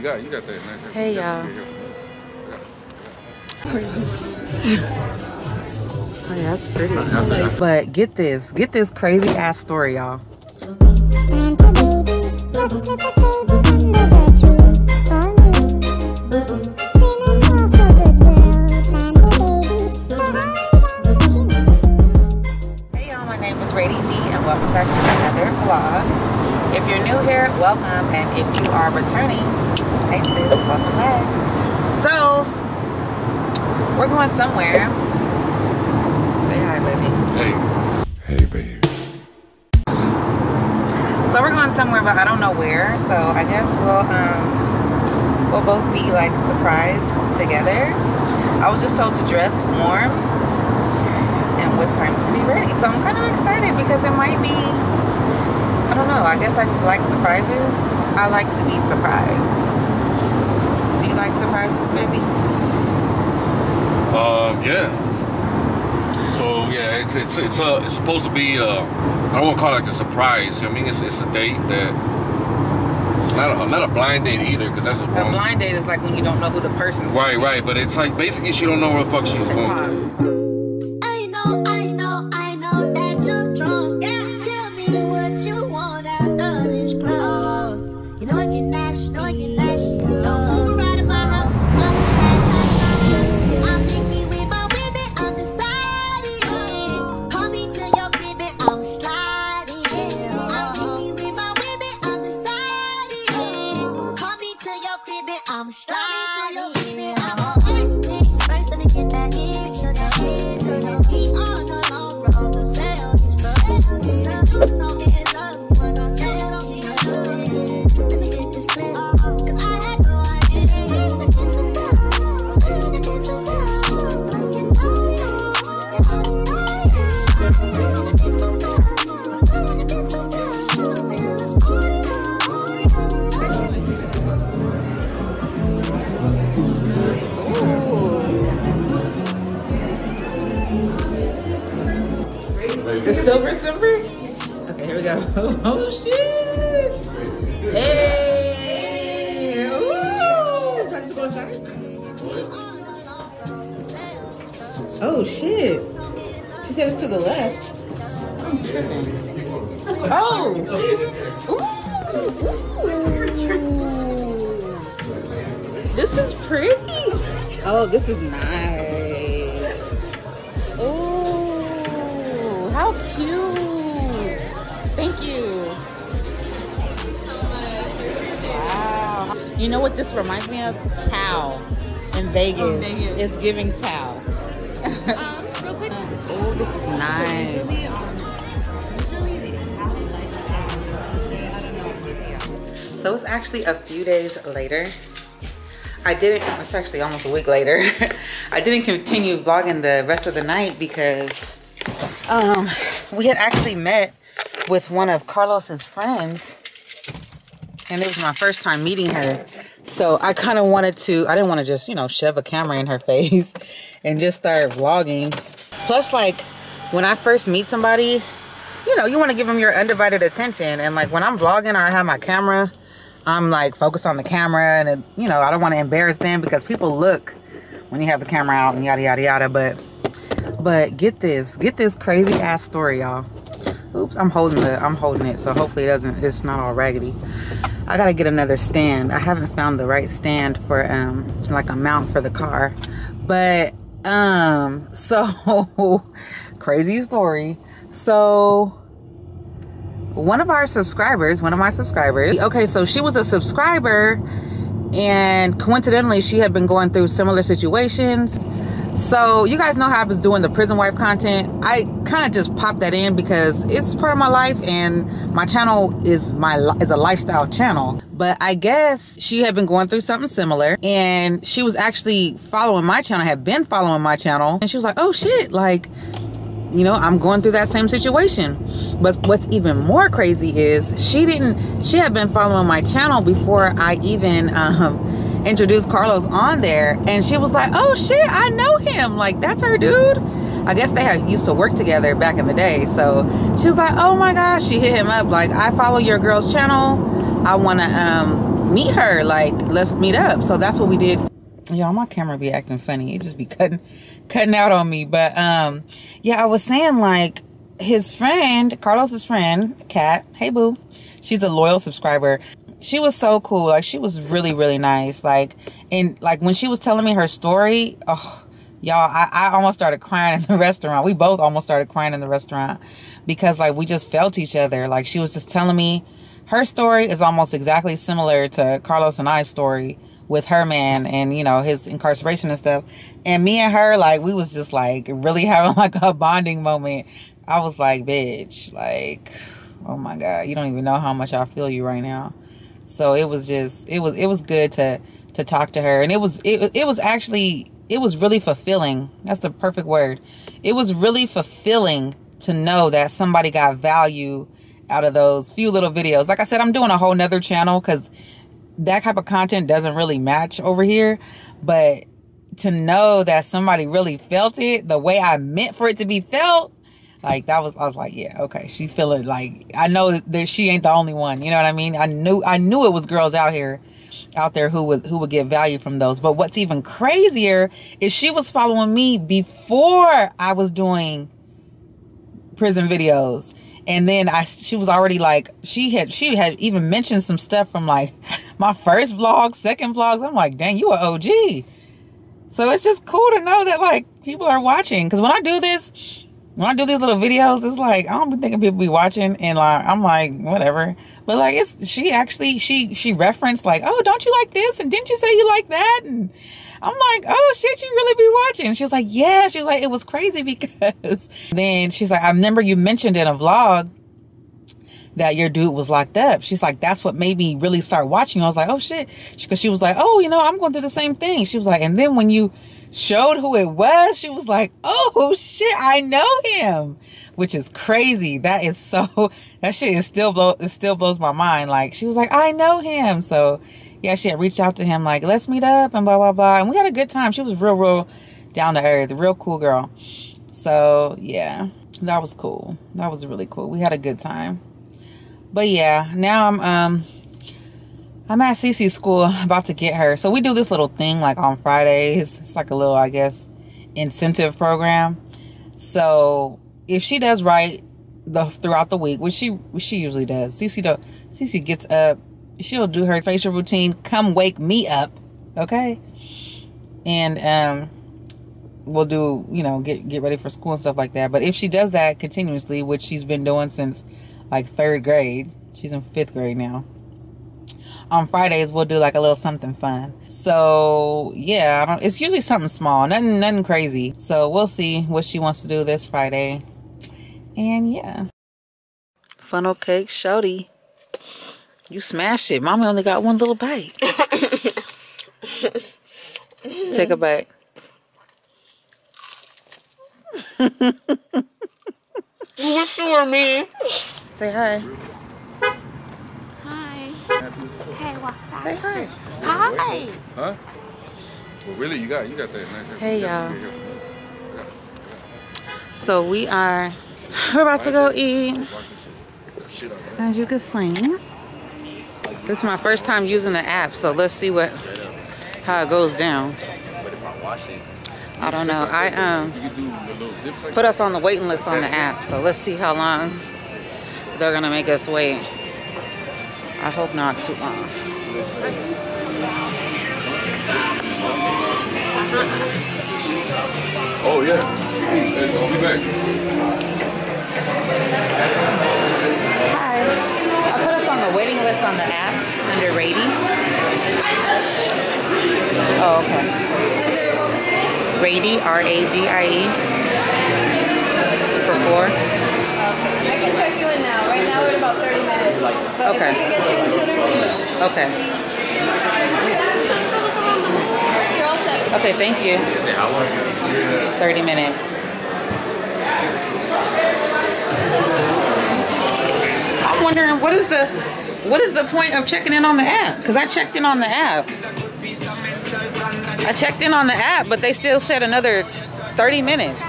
You got, you got that. Nice. Hey, y'all. Oh, yeah, that's pretty. But get this, get this crazy ass story, y'all. Santa baby, yesterday say remember the tree for me. Been a call for good girl, Santa baby, so hurry down the chimney. Hey y'all, my name is Radie Vee and welcome back to another vlog. If you're new here, welcome, and if you are returning, hey sis, welcome back. So, we're going somewhere. Say hi, baby. Hey. Hey, baby. So we're going somewhere, but I don't know where. So I guess we'll um we'll both be like surprised together. I was just told to dress warm and what time to be ready. So I'm kind of excited because it might be I don't know. I guess I just like surprises. I like to be surprised. Do you like surprises, baby? Um, yeah. So yeah, it's it's it's, uh, it's supposed to be uh, I won't wanna call it like a surprise. I mean, it's it's a date that not a, not a blind date either, because that's a A blind date is like when you don't know who the person's Right, right, but it's like basically she don't know where the fuck she's going The silver silver? Okay, here we go. Oh shit! Hey! Ooh! Oh shit! She said it's to the left. Oh! Ooh. This is pretty. Oh, this is nice. How cute. Thank you. Wow. You know what this reminds me of? Tao in Vegas. It's giving Tao. oh, this is nice. So it's actually a few days later. I didn't, it's actually almost a week later. I didn't continue vlogging the rest of the night because um, we had actually met with one of Carlos's friends and it was my first time meeting her. So I kind of wanted to, I didn't want to just, you know, shove a camera in her face and just start vlogging. Plus, like, when I first meet somebody, you know, you want to give them your undivided attention. And like when I'm vlogging or I have my camera, I'm like focused on the camera and, it, you know, I don't want to embarrass them because people look when you have the camera out and yada, yada, yada. But, but get this, get this crazy ass story, y'all. Oops, I'm holding the, I'm holding it. So hopefully it doesn't, it's not all raggedy. I gotta get another stand. I haven't found the right stand for um like a mount for the car. But um so crazy story. So one of our subscribers, one of my subscribers, okay, so she was a subscriber and coincidentally she had been going through similar situations. So you guys know how I was doing the prison wife content. I kind of just popped that in because it's part of my life and my channel is my is a lifestyle channel. But I guess she had been going through something similar and she was actually following my channel, had been following my channel. And she was like, oh shit, like, you know, I'm going through that same situation. But what's even more crazy is she didn't, she had been following my channel before I even um, introduced Carlos on there. And she was like, oh shit, I know him. Like, that's her dude. I guess they had used to work together back in the day. So she was like, oh my gosh, she hit him up like, I follow your girl's channel. I want to um, meet her. Like, let's meet up. So that's what we did. Y'all, my camera be acting funny. It just be cutting, cutting out on me. But um, yeah, I was saying like his friend, Carlos's friend, Kat. Hey, boo. She's a loyal subscriber. She was so cool. Like she was really, really nice. Like, and like when she was telling me her story, oh, y'all, I, I almost started crying in the restaurant. We both almost started crying in the restaurant because like we just felt each other. Like she was just telling me her story is almost exactly similar to Carlos and I's story with her man and you know his incarceration and stuff and me and her like we was just like really having like a bonding moment i was like bitch like oh my god you don't even know how much i feel you right now so it was just it was it was good to to talk to her. And it was it, it was actually it was really fulfilling. That's the perfect word. It was really fulfilling to know that somebody got value out of those few little videos. Like i said i'm doing a whole nother channel because that type of content doesn't really match over here. But to know that somebody really felt it the way i meant for it to be felt like that was i was like yeah okay she feel it like i know that she ain't the only one you know what i mean i knew i knew it was girls out here out there who was who would get value from those but what's even crazier is she was following me before i was doing prison videos and then I she was already like she had she had even mentioned some stuff from like my first vlog, second vlogs. I'm like, dang, you are OG. So it's just cool to know that like people are watching. Cause when I do this, when I do these little videos, it's like I don't be thinking people be watching, and like I'm like whatever. But like it's she actually she she referenced like, oh, don't you like this? And didn't you say you like that? And I'm like, oh shit, you really be watching? She was like, yeah. She was like, it was crazy because then she's like, I remember you mentioned in a vlog that your dude was locked up. She's like, that's what made me really start watching. I was like, oh shit. Because she, she was like, oh, you know, I'm going through the same thing. She was like, and then when you showed who it was, she was like, oh shit, I know him. Which is crazy. That is so, that shit is still blow, it still blows my mind. Like, she was like, I know him. So, yeah, she had reached out to him, like, let's meet up and blah, blah, blah. And we had a good time. She was real, real down to earth, real cool girl. So, yeah, that was cool. That was really cool. We had a good time but yeah now i'm um i'm at CC school about to get her so we do this little thing like on fridays it's like a little i guess incentive program so if she does right the throughout the week which she which she usually does CC do, CC gets up she'll do her facial routine come wake me up okay and um we'll do you know get get ready for school and stuff like that but if she does that continuously which she's been doing since like third grade. She's in fifth grade now. On Fridays we'll do like a little something fun. So yeah, I don't, it's usually something small, nothing nothing crazy. So we'll see what she wants to do this Friday. And yeah. Funnel cake shouty. You smashed it. Mommy only got one little bite. Take a bite. What's for me? Say hi. Hey, walk. Say hi. Hi. Huh? Well, really, you got you got that nice. Hey, y'all. So we are we're about to go eat. As you can see. This is my first time using the app, so let's see what how it goes down. But if I wash it, I don't know. I um you can do the little dips like put us on the waiting list on the app, so let's see how long they're gonna make us wait. I hope not too long. Oh yeah. Hey, I'll be back. Hi. I put us on the waiting list on the app under rating. Oh, okay. Radie, R-A-D-I-E. For four. Okay, I can check you in now. Right now we're at about 30 minutes. But Okay. if we can get you in sooner, we will. Okay. You're all set. Okay, thank you. Is it how long? 30 minutes. I'm wondering what is the what is the point of checking in on the app? Because I checked in on the app. I checked in on the app, but they still said another 30 minutes.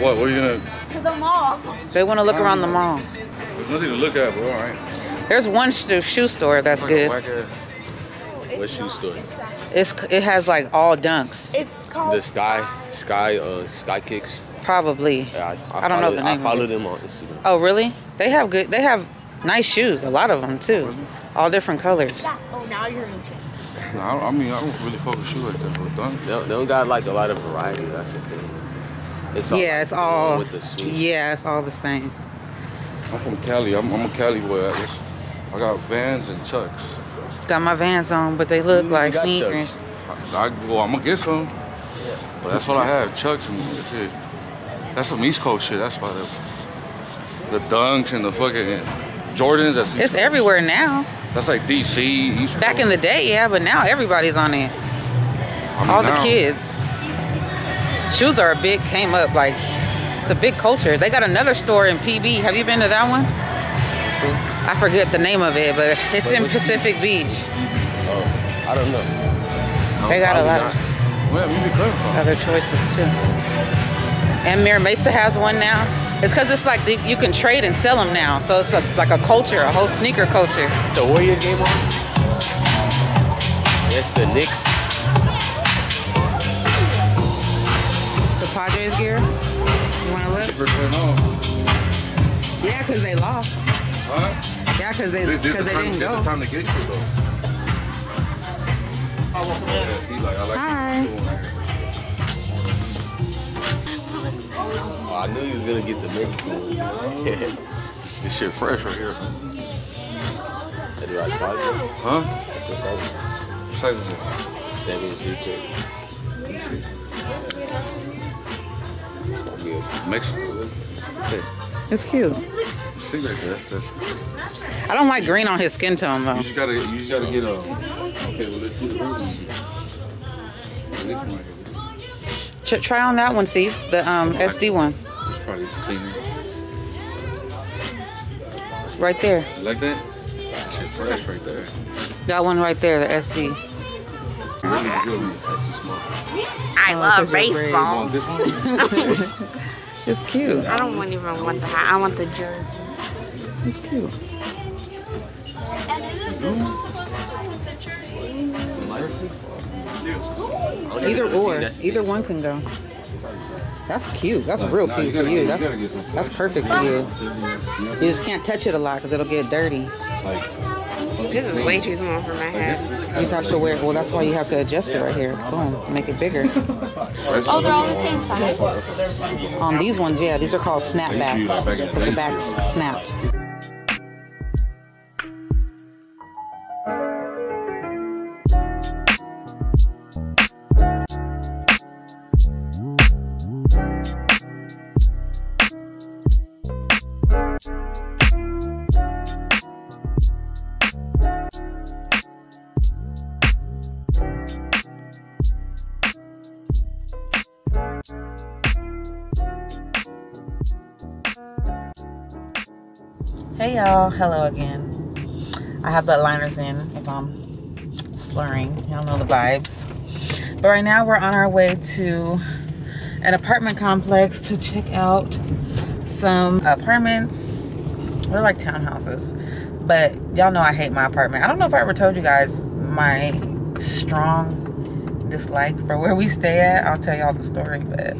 What? What are you gonna? To the mall. They want to look around the mall. There's nothing to look at, but all right. There's one shoe, shoe store that's Like good. whack-ass- What shoe store? It's it has like all dunks, It's called The Sky, Sky, uh, Sky Kicks. probably. Yeah, I, I don't know the name I follow it. them on Instagram. Oh really? They have good. They have nice shoes. A lot of them too. All different colors. Oh, now you're in Nah, I, I mean, I don't really fuck with shoe like that. But done. They don't, they don't got like a lot of variety. That's the thing. It's all, Yeah, like, it's the all. with the swoosh. Yeah, it's all the same. I'm from Cali. I'm, I'm a Cali boy. I, just, I got Vans and Chucks. Got my Vans on, but they look Mm, like sneakers. I, I well, I'm gonna get some. Yeah. But that's all I have. Chucks and shit. That's some East Coast shit. That's why the, the dunks and the fucking Jordans. That's It's everywhere now. That's like DC. East Back in the day, yeah, but now everybody's on it. I mean, All the kids. Shoes are a big came up like it's a big culture. They got another store in PB. Have you been to that one? I forget the name of it, but it's Wait, in what's Pacific Beach. Oh, I don't know. They got a lot of Where you be coming from? other choices too. And Mira Mesa has one now. It's because it's like the, you can trade and sell them now. So it's a, like a culture, a whole sneaker culture. The Warriors game on? That's the Knicks. The Padres gear. You want to look? Oh. Yeah, because they lost. Huh? Yeah, because they This, this, because the they time, didn't this go. the time to get you though. Yeah, he like, I like Hi. Oh, I knew he was gonna get the Knicks. This shit fresh right here. That's right, size. Huh? What size? What size is it? Seven three pick. That'll be a- Mexican. It's cute. That's, that's, I don't like green on his skin tone though. you just gotta, you just gotta get a. Okay, well let's do the first one. This one right here. Ch- try on that one, Cease. The um, SD one. It's probably cleaner. Right there. You like that? That shit fresh right there. That one right there, the SD. Really good. That's too small. I love baseball. Want this one? It's cute. I don't want even want the hat. I want the jersey. It's cute. And isn't this one supposed to go with the jersey? Either or. Either one can go. That's cute. That's real Nah, cute for gotta you. get- you That's gotta get some that's perfect for you. You just can't touch it a lot because it'll get dirty. Like, This is way too small for my head. You have to wear. Well, that's why you have to adjust it right here. Boom, make it bigger. Oh, they're all the same size. On these ones, yeah, these are called snapbacks. The backs snap. Hey y'all, hello again. I have the liners in if I'm slurring. Y'all know the vibes. But right now we're on our way to an apartment complex to check out some apartments. They're like townhouses. But y'all know I hate my apartment. I don't know if I ever told you guys my strong dislike for where we stay at. I'll tell y'all the story, but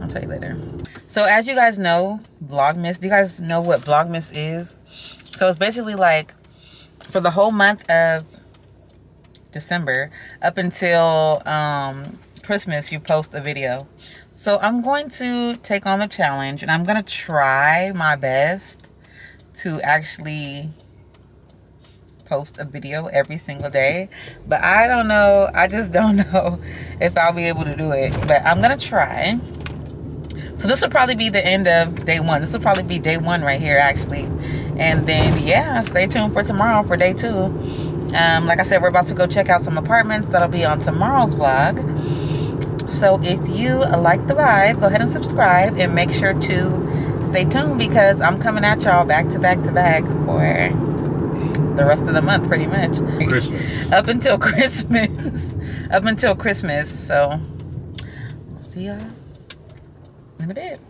I'll tell you later. So as you guys know, Vlogmas, do you guys know what Vlogmas is? So it's basically like for the whole month of December up until um, Christmas, you post a video. So I'm going to take on the challenge and I'm going to try my best to actually post a video every single day. But I don't know, I just don't know if I'll be able to do it. But I'm going to try. So this will probably be the end of day one. This will probably be day one right here, actually. And then, yeah, stay tuned for tomorrow for day two. Um, like I said, we're about to go check out some apartments. That'll be on tomorrow's vlog. So if you like the vibe, go ahead and subscribe and make sure to stay tuned because I'm coming at y'all back to back to back for the rest of the month, pretty much. Christmas. Up until Christmas. Up until Christmas. So, I'll see y'all in a bit.